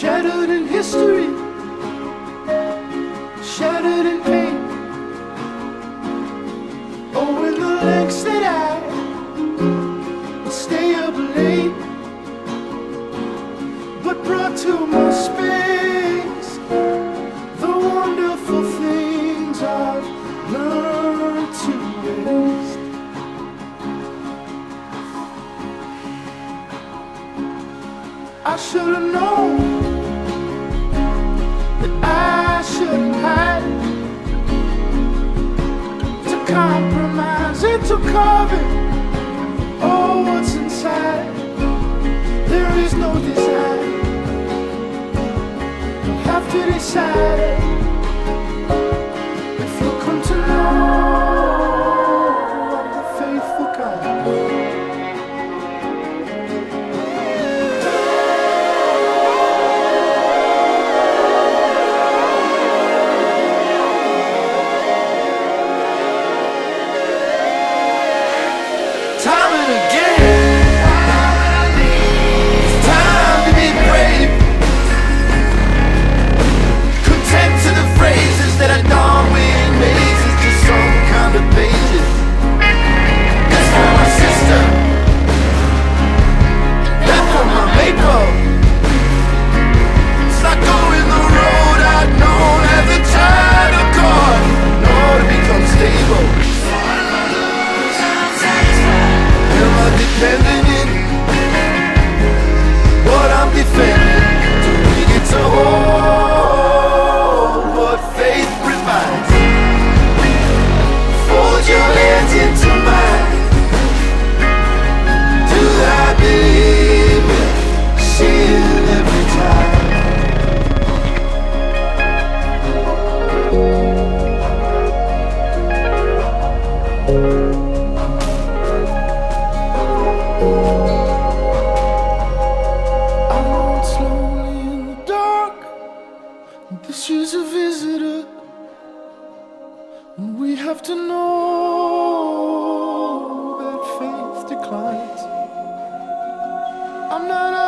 Shattered in history. Shattered in pain. Oh, in the lengths that I Stay up late But brought to my space The wonderful things I've learned to waste. I should have known gentle carving. Oh, what's inside? There is no design. You have to decide. she's a visitor, and we have to know that faith declines. I'm not.